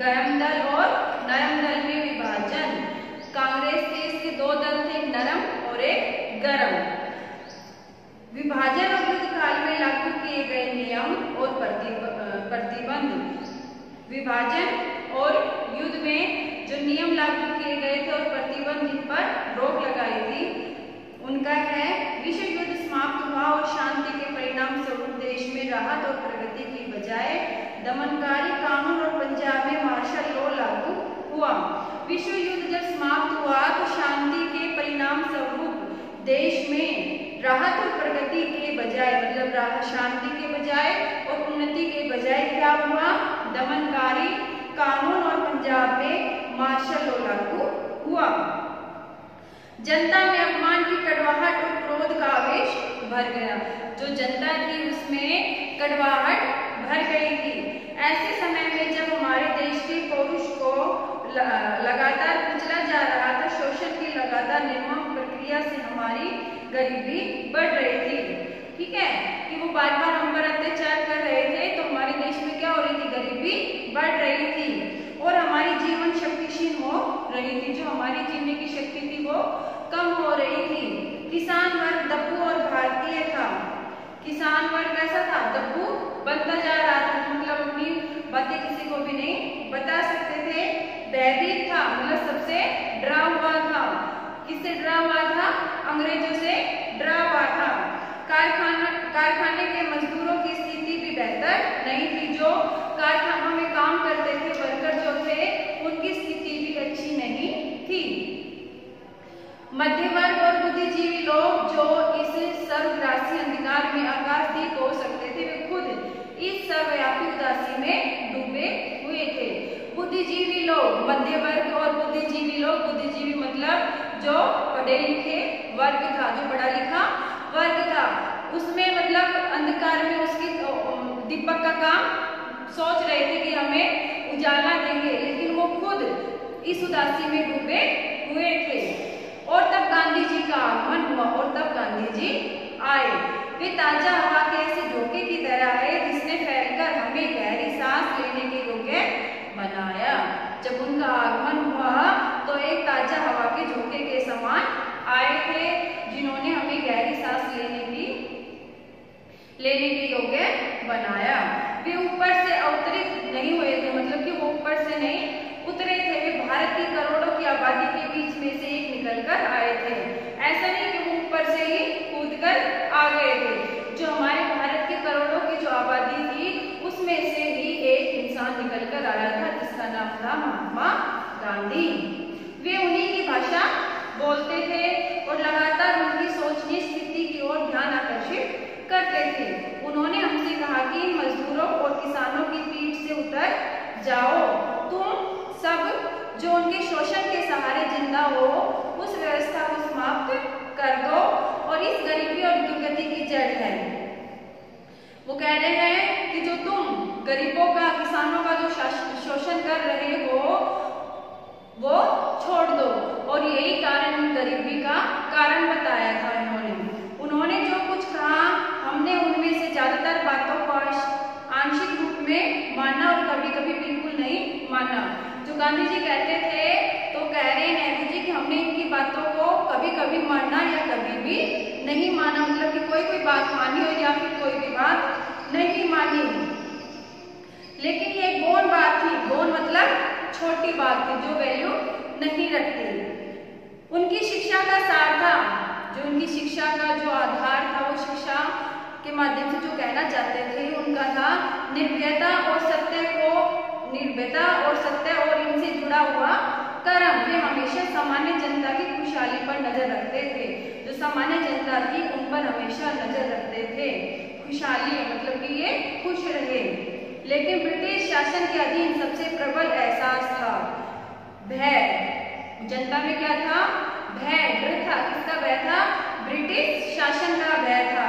गरम दल और नरम दल में विभाजन। कांग्रेस के इसके दो दल थे, नरम और एक गरम। विभाजन और काल में लागू किए गए नियम और प्रतिबंध। विभाजन और युद्ध में जो नियम लागू किए गए थे और प्रतिबंध पर रोक लगाई थी, उनका है, विश्व युद्ध समाप्त हुआ और शांति के परिणाम स्वरूप देश में राहत और प्रगति की बजाय दमनकारी कानून और पंजाब में मार्शल लॉ लागू हुआ। विश्व युद्ध जब समाप्त हुआ तो शांति के परिणाम स्वरूप देश में राहत और प्रगति के बजाय मतलब शांति के बजाय और उन्नति के बजाय क्या हुआ? दमनकारी कानून और पंजाब में मार्शल लॉ लागू हुआ। जनता में अपमान की कड़वाहट और क्रोध का आवेश भर गया। जो जनता थी, उसमें कड़वाहट भर गई थी। ऐसे समय में जब हमारे देश के पौरुष को लगातार कुचला जा रहा था, शोषण की लगातार निर्माण प्रक्रिया से हमारी गरीबी बढ़ रही थी। ठीक है? कि वो बार बार हम पर अत्याचार कर रहे थे तो हमारे देश में क्या हो रही थी? गरीबी बढ़ रही थी। और हमारी जीवन शक्तिशील हो रही थी। जो हमारी जीने की शक्ति थी, वो कम हो रही थी। किसान वर्ग, दब्बू और भारतीय था। किसान वर्ग कैसा था, दब्बू बनता जा रहा था। मतलब अपनी बातें किसी को भी नहीं बता सकते थे। भयभीत था मतलब सबसे डरा हुआ था। किससे डरा हुआ था? अंग्रेज़ों से डरा हुआ था। कारखाना, कारखाने के मजदूरों की स्थिति भी बेहतर नहीं थी। जो कारखानों में काम करते थे वर्कर जो थे, उनकी स्थिति भी अच्छी नहीं थी। मध्य वर्ग और बुद्धिजीवी लोग जो इस सर्वग्रासी अंधकार में आकाशदीप हो सकते थे वे खुद इस सर्वव्यापी उदासी में डूबे हुए थे बुद्धिजीवी लोग मध्य वर्ग और बुद्धिजीवी लोग बुद्धिजीवी मतलब जो पढ़े लिखे वर्ग था जो पढ़ा लिखा वर्ग था उसमें मतलब अंधकार में उसकी दीपक का काम सोच रहे थे कि हमें उजाला देंगे, लेकिन वो खुद इस उदासी में डूबे हुए थे। और तब गांधी जी का आगमन हुआ और तब गांधी जी आए। वे ताज़ा हवा के ऐसे झोंके की तरह आए जिसने फैलकर हमें गहरी सांस लेने के योग्य बनाया जब उनका आगमन हुआ तो एक ताज़ा हवा के झोंके के समान आए थे जिन्होंने हमें गहरी सांस लेने की लेने के योग्य बनाया वे ऊपर से अवतरित नहीं हुए थे मतलब कि वो ऊपर से नहीं उतरे थे वे भारत की करोड़ों की आबादी के बीच में से एक निकल कर आए थे ऐसा नहीं कि वो ऊपर से ही कूद कर आ गए थे जो हमारे भारत के करोड़ों की जो आबादी थी उसमें से ही एक इंसान निकल कर आया था जिसका नाम था महात्मा गांधी वे उन्हीं की भाषा बोलते थे और लगातार उनकी सोचनी स्थिति की ओर ध्यान आकर्षित करते थे उन्होंने हमसे कहा कि मजदूरों और किसानों की पीठ से उतर जाओ तुम सब जो उनके शोषण के सहारे ज़िंदा हो, उस व्यवस्था को समाप्त कर दो और इस गरीबी और दुर्गति की जड़ है। वो कह रहे हैं कि जो तुम गरीबों का, किसानों का जो शोषण कर रहे हो, वो छोड़ दो। और यही कारण गरीबी का कारण बताया था उन्होंने उन्होंने जो कुछ कहा हमने उनमें से ज़्यादातर बातों को आंशिक रूप में माना और कभी कभी बिल्कुल नहीं माना जो गांधी जी कहते थे तो कह रहे हैं नेहरू जी कि हमने इनकी बातों को कभी कभी माना या कभी भी नहीं माना मतलब कि कोई कोई बात मानी हो या फिर कोई भी बात नहीं मानी हो। लेकिन ये गौन बात थी। गौन मतलब छोटी बात थी जो वैल्यू नहीं रखती। उनकी शिक्षा का सार था। जो उनकी शिक्षा का जो आधार था, वो शिक्षा के माध्यम से जो कहना चाहते थे, उनका था निर्भयता और सत्य को निर्भयता और सत्य और इनसे जुड़ा हुआ कर्म। वे हमेशा सामान्य जनता की खुशहाली पर नज़र रखते थे। सामान्य जनता थी उन पर हमेशा नज़र रखते थे। खुशहाली मतलब कि ये खुश रहे। लेकिन ब्रिटिश शासन के अधीन सबसे प्रबल एहसास था। भय। जनता में क्या था? भय, डर था। किसका भय था? ब्रिटिश शासन का भय था।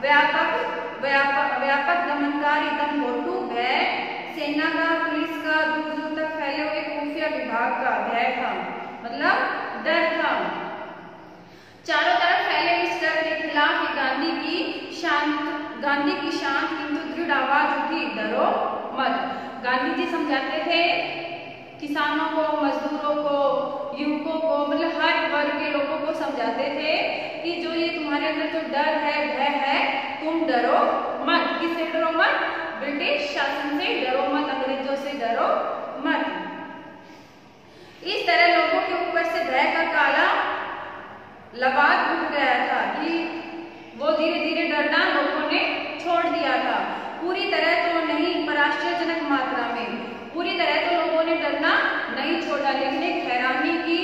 व्यापक व्यापक दमनकारी दमघोटू भय। सेना का, पुलिस का दूर दूर तक फैले हुए खुफिया विभाग का भय था। मतलब डर था। चारों तरफ़ फैले इस डर के खिलाफ गांधी की शांत गांधी की शांत किंतु दृढ़ आवाज़ उठी डरो मत। गांधी जी समझाते थे, किसानों को, मजदूरों को, युवकों को मतलब हर वर्ग के लोगों को समझाते थे कि जो ये तुम्हारे अंदर जो डर है, भय है, तुम डरो मत। किससे डरो मत? ब्रिटिश शासन से डरो मत, अंग्रेज़ों से डरो मत। इस तरह लोगों के ऊपर से भय का काला लबाद उठ गया था कि वो धीरे धीरे डरना लोगों ने छोड़ दिया था पूरी तरह तो नहीं पर आश्चर्यजनक मात्रा में पूरी तरह तो लोगों ने डरना नहीं छोड़ा लेकिन एक हैरानी की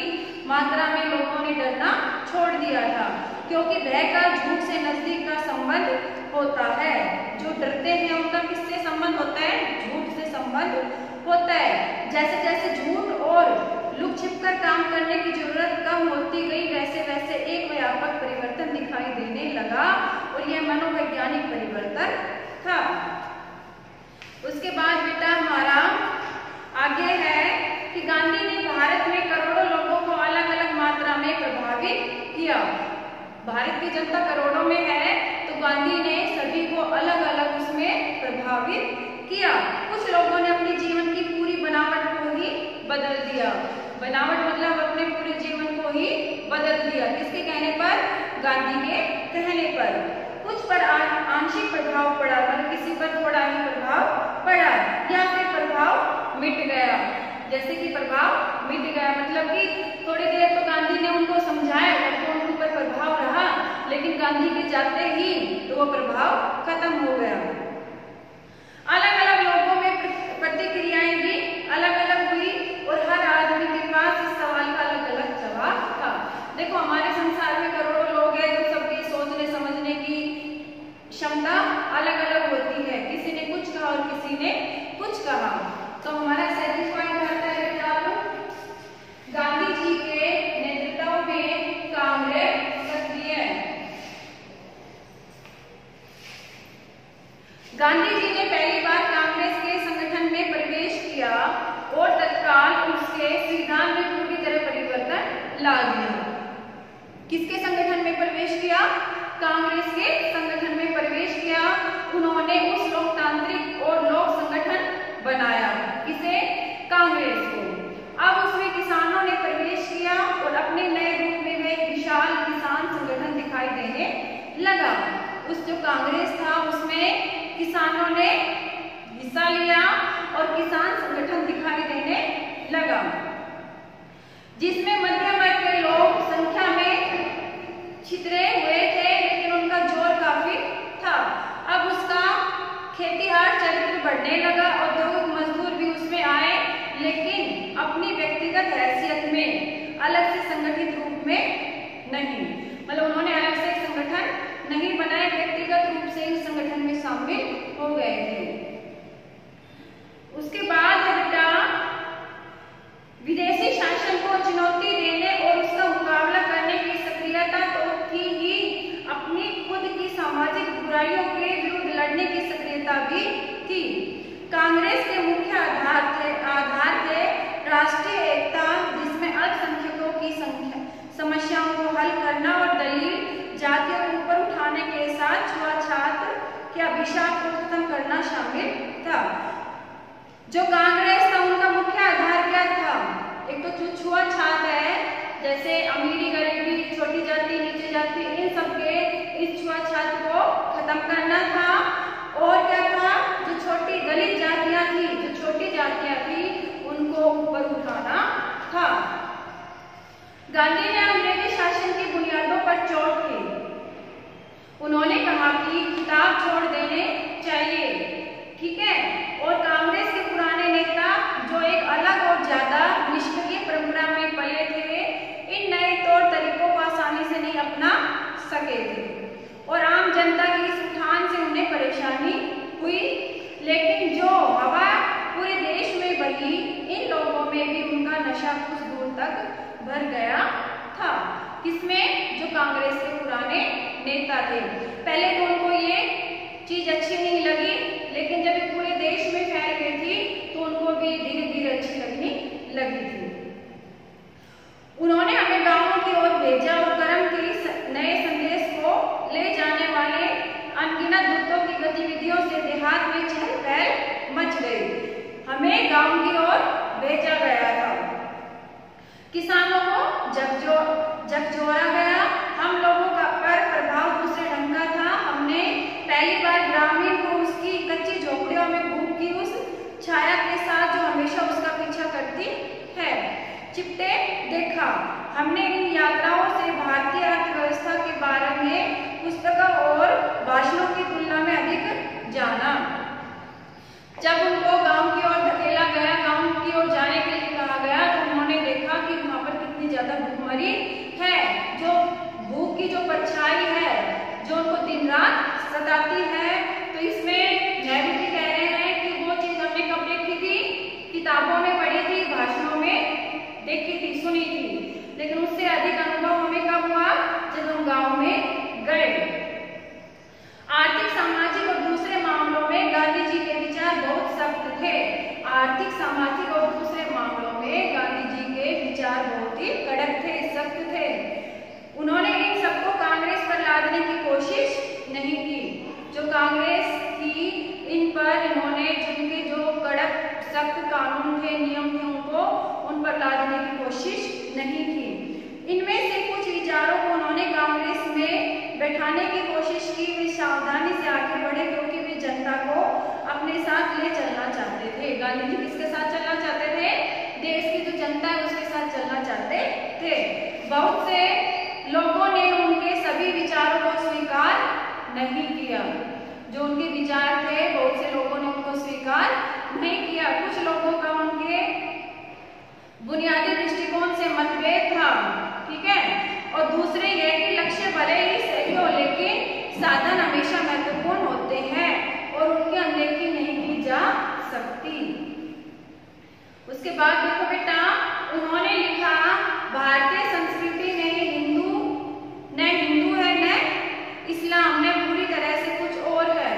मात्रा में लोगों ने डरना छोड़ दिया था, क्योंकि भय का झूठ से नज़दीक का संबंध होता है। जो डरते हैं, उनका किससे संबंध होता है? झूठ से संबंध होता है। जैसे जैसे झूठ और लुक छिप कर काम करने की ज़रूरत कम होती गई वैसे वैसे एक व्यापक परिवर्तन दिखाई देने लगा और यह मनोवैज्ञानिक परिवर्तन था। उसके बाद बेटा हमारा आगे है कि गांधी ने भारत में करोड़ों लोगों को अलग अलग मात्रा में प्रभावित किया। भारत की जनता करोड़ों में है तो गांधी ने सभी को अलग अलग उसमें प्रभावित किया। कुछ लोगों ने अपने जीवन की पूरी बनावट को ही बदल दिया। बनावट मतलब अपने पूरे जीवन को ही बदल दिया। किसके कहने पर? गांधी के कहने पर। कुछ पर आंशिक प्रभाव पड़ा मतलब किसी पर थोड़ा ही प्रभाव पड़ा या फिर प्रभाव मिट गया जैसे कि प्रभाव मिट गया मतलब कि थोड़ी देर तो गांधी ने उनको समझाया तो उनके ऊपर प्रभाव रहा लेकिन गांधी के जाते ही तो वो प्रभाव खत्म हो गया अलग अलग लोगों में प्रतिक्रियाएँ भी अलग अलग हुई और हर आदमी के पास इस सवाल का अलग अलग जवाब था देखो हमारे संसार में करोड़ों लोग हैं जो सबकी सोचने समझने की क्षमता अलग अलग होती है किसी ने कुछ कहा और किसी ने कुछ कहा तो हमारा सेकंड पॉइंट आता है बेटा गांधी जी के नेतृत्व में कांग्रेस सक्रिय गांधी जी ने पहली बार कांग्रेस के संगठन में प्रवेश किया और तत्काल उसके सिद्धांत में पूरी तरह परिवर्तन ला दिया किसके संगठन में प्रवेश किया कांग्रेस के संगठन में प्रवेश किया उन्होंने उस लोकतांत्रिक और लोक संगठन बनाया किसे कांग्रेस को अब उसमें किसानों ने प्रवेश किया और अपने नए रूप में वे विशाल किसान संगठन दिखाई देने लगा उस जो कांग्रेस था, उसमें किसानों ने हिस्सा लिया और किसान संगठन दिखाई देने लगा। जिसमें मध्यम वर्ग के लोग संख्या में छितरे हुए थे, लेकिन उनका ज़ोर काफ़ी था। अब उसका खेतीहार चरित्र बढ़ने लगा औद्योगिक मजदूर भी उसमें आए, लेकिन अपनी व्यक्तिगत हैसियत में, अलग से संगठित रूप में नहीं मतलब उन्होंने अलग से संगठन नहीं बनाया व्यक्तिगत रूप से इस में हो गए थे। उसके बाद बेटा विदेशी शासन को चुनौती देने और उसका मुकाबला करने की सक्रियता तो थी ही अपनी खुद की सामाजिक बुराइयों के विरुद्ध लड़ने की सक्रियता भी थी कांग्रेस के मुख्य आधार थे आधार थे राष्ट्रीय एकता जिसमें अल्पसंख्यकों की संख्या समस्याओं को हल करना और दलील जातियों को ऊपर उठाने के साथ छुआछात के अभिशाप को खत्म करना शामिल था जो कांग्रेस था, उनका मुख्य आधार क्या था? एक तो छुआ छात है, जैसे अमीरी गरीबी, छोटी जाति, नीची जाति, इन सबके इस छुआ छात को खत्म करना था। और क्या था? जो छोटी दलित जातियाँ थी, जो छोटी जातियाँ थी, उनको ऊपर उठाना था। गांधी ने अंग्रेज़ी शासन की बुनियादों पर चोट की। उन्होंने कहा कि किताब छोड़ देने चाहिए, ठीक है? और कांग्रेस के पुराने नेता जो एक अलग और ज़्यादा निष्क्रिय परंपरा में पले थे इन नए तौर तरीकों को आसानी से नहीं अपना सके थे और आम जनता की इस उठान से उन्हें परेशानी हुई लेकिन जो हवा पूरे देश में बही इन लोगों में भी उनका नशा कुछ दूर तक भर गया था किसमें जो कांग्रेस के पुराने नेता थे पहले तो उनको ये चीज़ अच्छी नहीं लगी लेकिन जब ये पूरे देश में फैल गई थी तो उनको भी धीरे धीरे अच्छी लगने लगी थी उन्होंने हमें गाँवों की ओर भेजा और कर्म के नए संदेश को ले जाने वाले अनगिनत दूतों की गतिविधियों से देहात गाँव की ओर भेजा गया था। किसानों को जब जो जब जोड़ा गया। हम लोगों का पर प्रभाव दूसरे ढंग का था। हमने पहली बार ग्रामीण को उसकी कच्ची झोपड़ियों में भूख की उस छाया के साथ जो हमेशा उसका पीछा करती है, चिपटे देखा। हमने इन यात्राओं से भारतीय अर्थव्यवस्था के बारे में पुस्तकों और भाषणों की तुलना में अधिक जाना जब उनको गाँव की ओर धकेला गया गाँव की ओर जाने के लिए कहा गया तो उन्होंने देखा कि वहाँ पर कितनी ज़्यादा भूखमरी है जो भूख की जो परछाई है जो उनको दिन रात सताती है तो इसमें नैविकी कह रहे हैं कि वो चीज़ हमने कब देखी थी किताबों में पढ़ी थी भाषणों में देखी थी सुनी थी लेकिन उससे अधिक अनुभव हमें कब हुआ जब हम गाँव में गए आर्थिक सामाजिक और दूसरे मामलों में गांधी जी के विचार बहुत सख्त थे आर्थिक, सामाजिक और दूसरे मामलों में गांधी जी के विचार बहुत ही कड़क थे, सख्त थे। उन्होंने इन सबको कांग्रेस पर लादने की कोशिश नहीं की। जो कांग्रेस थी, इन पर इन्होंने जिनके जो कड़क, सख्त कानून थे, नियम थे, उनको उन पर लादने की कोशिश नहीं की। इनमें से कुछ विचारों को उन्होंने कांग्रेस में बैठाने की कोशिश की। वे सावधानी से आगे बढ़े, क्योंकि वे जनता को अपने साथ ले चलना चाहते थे। गांधी जी किसके साथ चलना चाहते थे? देश की जो जनता है उसके साथ चलना चाहते थे। बहुत से लोगों ने उनके सभी विचारों को स्वीकार नहीं किया। जो उनके विचार थे, बहुत से लोगों ने उनको स्वीकार नहीं किया। कुछ लोगों का उनके बुनियादी दृष्टिकोण से मतभेद था, ठीक है? और दूसरे यह कि लक्ष्य भले ही सही हो, लेकिन साधन हमेशा महत्वपूर्ण होते हैं। और उनकी अनदेखी नहीं की जा सकती। उसके बाद देखो बेटा, उन्होंने लिखा, भारतीय संस्कृति में हिंदू न हिंदू है न इस्लाम न पूरी तरह से कुछ और है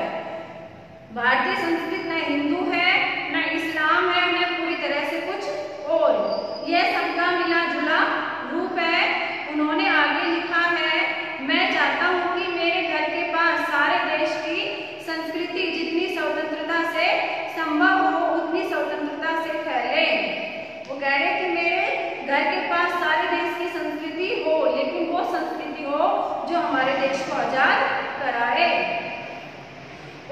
भारतीय संस्कृति न हिंदू है न इस्लाम है न पूरी तरह से कुछ और यह सबका मिला जुला रूप है उन्होंने आगे लिखा है मैं चाहता हूँ कि मेरे घर के पास सारे देश की संस्कृति जितनी स्वतंत्रता से संभव हो उतनी स्वतंत्रता से फैले वो कह रहे कि मेरे घर के पास सारे देश की संस्कृति हो लेकिन वो संस्कृति हो जो हमारे देश को आज़ाद कराए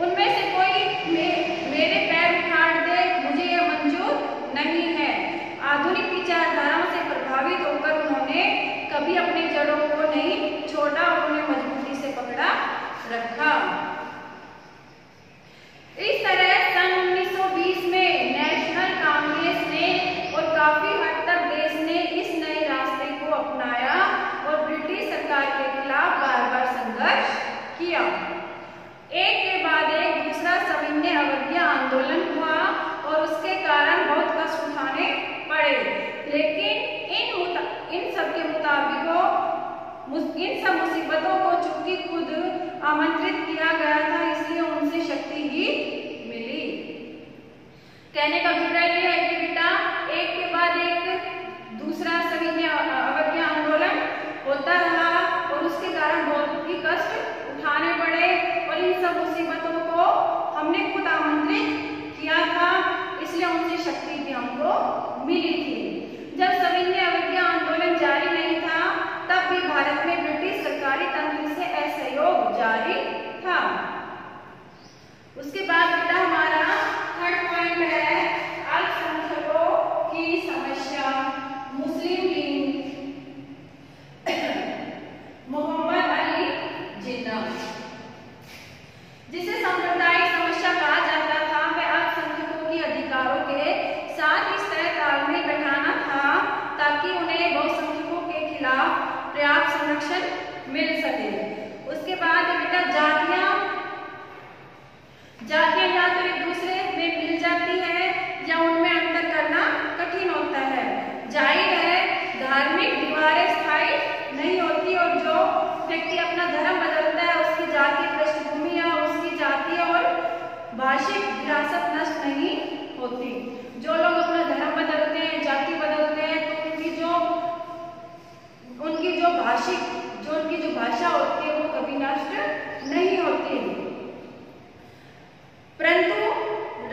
उनमें से कोई मे, मेरे पैर उखाड़ दे मुझे यह मंजूर नहीं है आधुनिक विचारधाराओं से प्रभावित होकर उन्होंने कभी अपनी जड़ों को नहीं छोड़ा और उन्हें मजबूती से पकड़ा रखा इस तरह सन 1920 में नेशनल कांग्रेस ने और काफ़ी हद तक देश ने इस नए रास्ते को अपनाया और ब्रिटिश सरकार के खिलाफ बार बार संघर्ष किया एक के बाद एक दूसरा सविन्य अवज्ञा आंदोलन हुआ और उसके कारण बहुत कष्ट उठाने पड़े लेकिन इन इन सब के मुताबिक इन सब मुसीबतों को चूँकि खुद आमंत्रित किया गया था इसलिए उनसे शक्ति ही मिली कहने का अभिप्राय यह है कि बेटा एक के बाद एक दूसरा सविन्य अवज्ञा आंदोलन होता रहा और उसके कारण बहुत ही कष्ट उठाने पड़े और इन सब मुसीबतों को हमने खुद आमंत्रित किया था इसलिए उनसे शक्ति भी हमको मिली थी जब सविन्य अवज्ञा आंदोलन जारी नहीं था तब भी भारत में तंत्र से असहयोग जारी था। उसके बाद बेटा हमारा थर्ड पॉइंट है अल्पसंख्यकों की समस्या मुस्लिम लीग मोहम्मद अली जिन्ना जिसे सांप्रदायिक समस्या कहा जाता था वह अल्पसंख्यकों की अधिकारों के साथ इस तरह तालमेल बैठाना था ताकि उन्हें बहुसंख्यकों के खिलाफ पर्याप्त संरक्षण मिल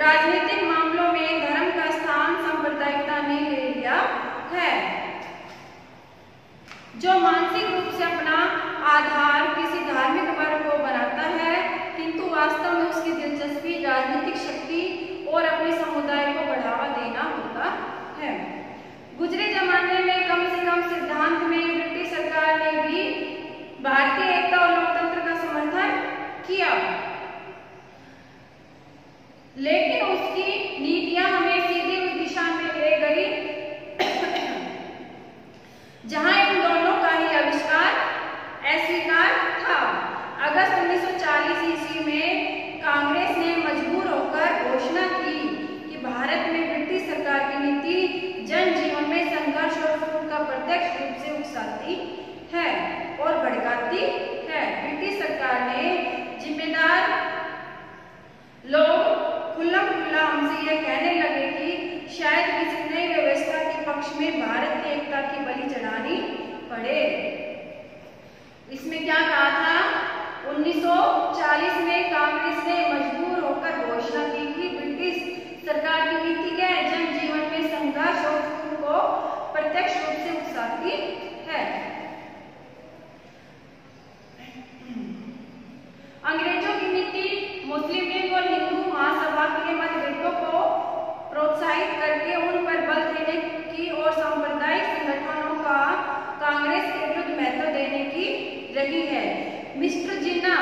राजनीतिक मामलों में धर्म का स्थान सांप्रदायिकता ने ले लिया है। जो मानसिक रूप से अपना आधार किसी धार्मिक वर्ग को बनाता है, किंतु वास्तव में उसकी दिलचस्पी राजनीतिक शक्ति और अपने समुदाय को बढ़ावा देना होता है। गुजरे जमाने में कम से कम सिद्धांत में ब्रिटिश सरकार ने भी भारतीय लेकिन उसकी नीतियाँ हमें सीधी उस दिशा में ले गई। जहाँ इन दोनों का ही आविष्कार अस्वीकार था। अगस्त 1940 ईस्वी में कांग्रेस ने मजबूर होकर घोषणा की कि भारत में ब्रिटिश सरकार की नीति जनजीवन में संघर्ष और का प्रत्यक्ष रूप से उकसाती है और भड़काती है ब्रिटिश सरकार ने जिम्मेदार लोग खुल्लम खुल्ला हमसे यह कहने लगे कि शायद किसी नई व्यवस्था के पक्ष में भारत की एकता की बलि चढ़ानी पड़े इसमें क्या कहा था? 1940 में कांग्रेस ने मजबूर होकर घोषणा की कि ब्रिटिश सरकार की नीति क्या है जनजीवन में संघर्ष और को प्रत्यक्ष रूप से उकसाती है अंग्रेज़ों की नीति मुस्लिम लीग और हिंदू महासभा के मतभेदों को प्रोत्साहित करके उन पर बल देने की और सांप्रदायिक संगठनों का कांग्रेस के विरुद्ध महत्व देने की रही है। मिस्टर जिन्ना,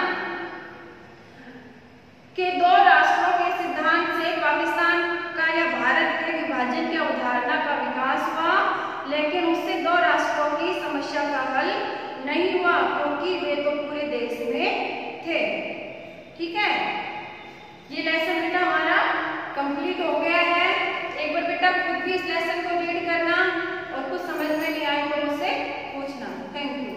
के दो राष्ट्रों के सिद्धांत से पाकिस्तान का या भारत के विभाजन की अवधारणा का विकास हुआ, लेकिन उससे दो राष्ट्रों की समस्या का हल नहीं हुआ, क्योंकि वे तो पूरे देश में थे। ठीक है? ये लेसन बेटा हमारा कंप्लीट हो गया है। एक बार बेटा खुद भी इस लेसन को रीड करना और कुछ समझ में नहीं आए तो मुझसे पूछना। Thank you